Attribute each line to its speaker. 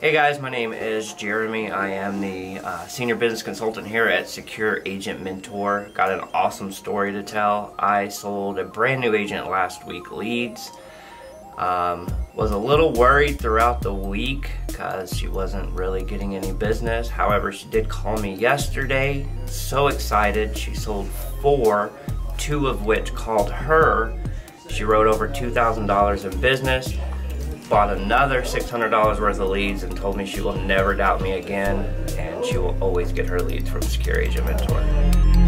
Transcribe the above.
Speaker 1: Hey guys, my name is Jeremy. I am the uh, senior business consultant here at Secure Agent Mentor. Got an awesome story to tell. I sold a brand new agent last week leads. Um, was a little worried throughout the week because she wasn't really getting any business. However, she did call me yesterday. So excited. She sold four, two of which called her. She wrote over $2,000 in business bought another $600 worth of leads and told me she will never doubt me again and she will always get her leads from Secure Agent Mentor.